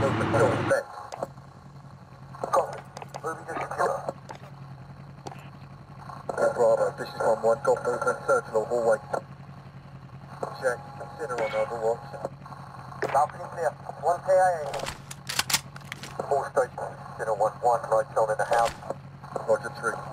To secure. Bravo, this is 1-1. Got movement, circular hallway. Check. Consider on Overwatch. Balcony clear. 1 KIA. All stations. Consider 1-1. Lights on in the house. Roger 3.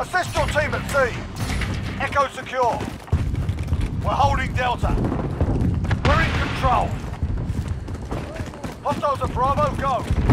Assist your team at C. Echo secure. We're holding Delta. We're in control. Hostiles at Bravo, go.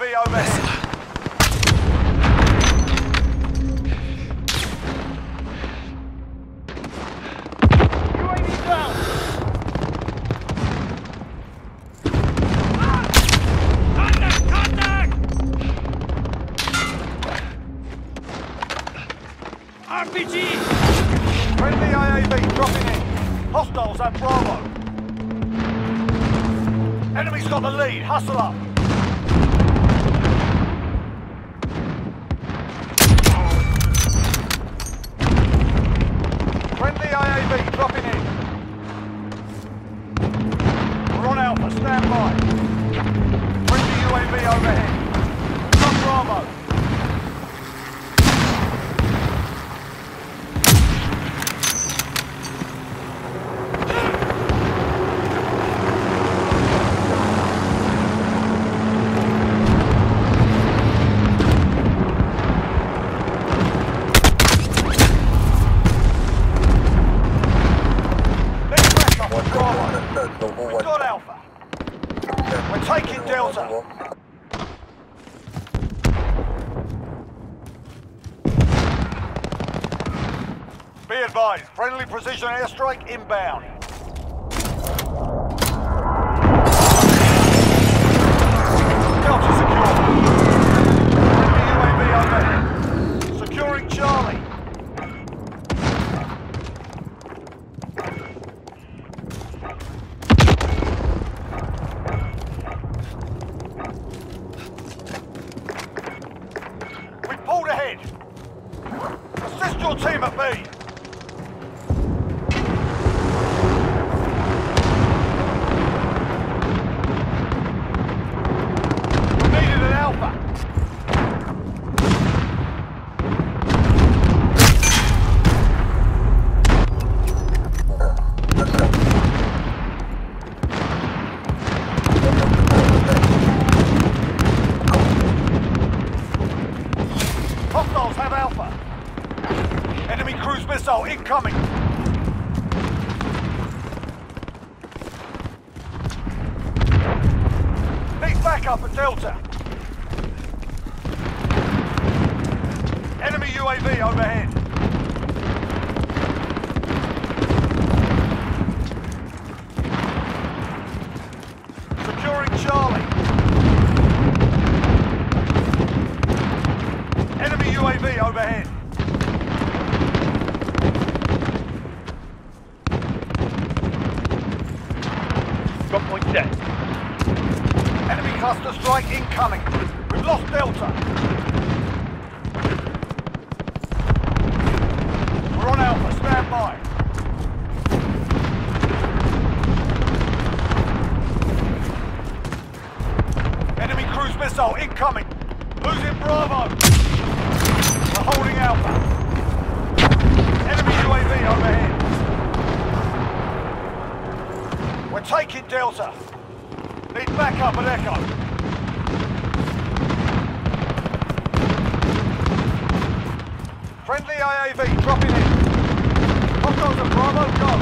UAV overhead. RPG! Dropping in. Hostiles at Bravo. Enemy's got the lead. Hustle up. Friendly IAV dropping in. We're on Alpha. Stand by. Friendly UAV overhead. Stop Bravo. Let's back up. One Bravo. got circular hallway. We've got Alpha. We're taking Delta. Be advised, friendly precision airstrike inbound. Delta secure. Friendly UAV overhead. Securing Charlie. team at B. We're needed an Alpha. Let's go. Hostiles have Alpha. Enemy cruise missile incoming. Backup at Delta. Enemy UAV overhead. Securing Charlie. Enemy UAV overhead. Got point set. Cluster strike incoming. We've lost Delta. We're on Alpha. Stand by. Enemy cruise missile incoming. Losing Bravo. We're holding Alpha. Enemy UAV overhead. We're taking Delta. Need backup at Echo. Friendly IAV dropping in. Hostiles at Bravo, go.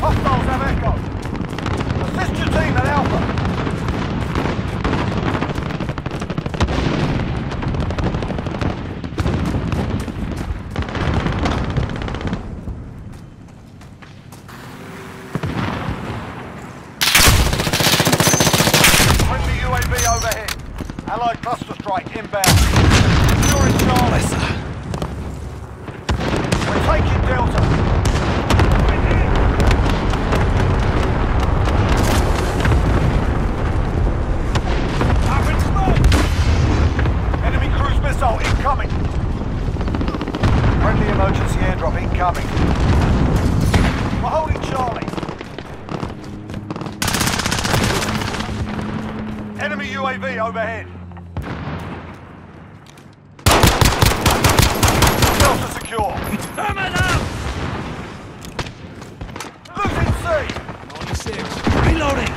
Hostiles have Echo. Assist your team at Alpha. Friendly UAV overhead. Allied cluster strike inbound. Securing Charlie. We're taking Delta. Up in smoke! Enemy cruise missile incoming. Friendly emergency airdrop incoming. We're holding Charlie. Enemy UAV overhead. Secure. Terminal! Losing C. 96. Reloading!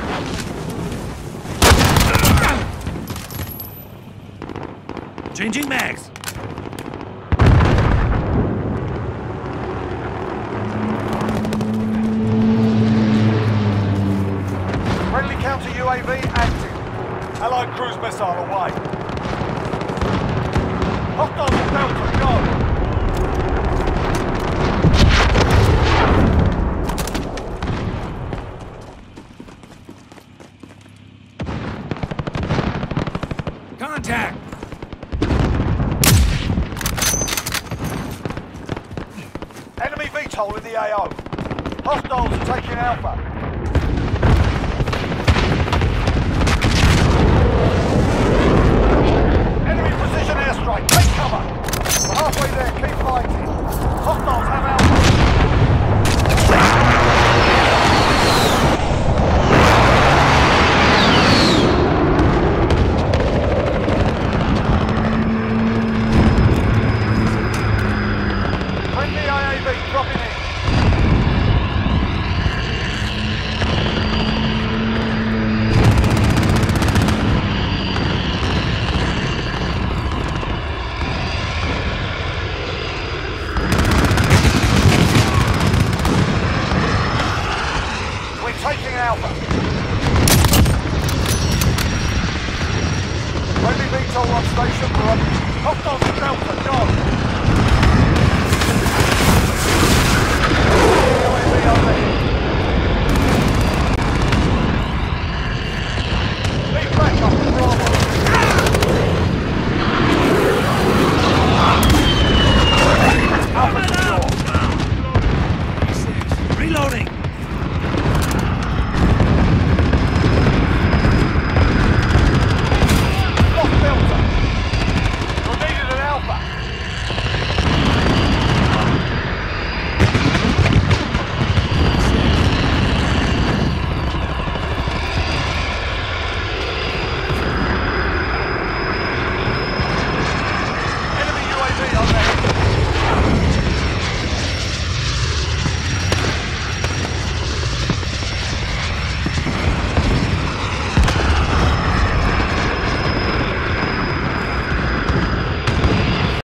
Changing mags. Friendly counter UAV active. Allied cruise missile away. Hostile at Delta, go. Contact! Enemy VTOL in the AO. Hostiles are taking Alpha. Enemy precision airstrike. Take cover. We're halfway there. Keep fighting. Hostiles have Alpha. Friendly IAV dropping in. We're taking Alpha. Friendly VTOL on station. We're up. Hostiles at Delta. Go.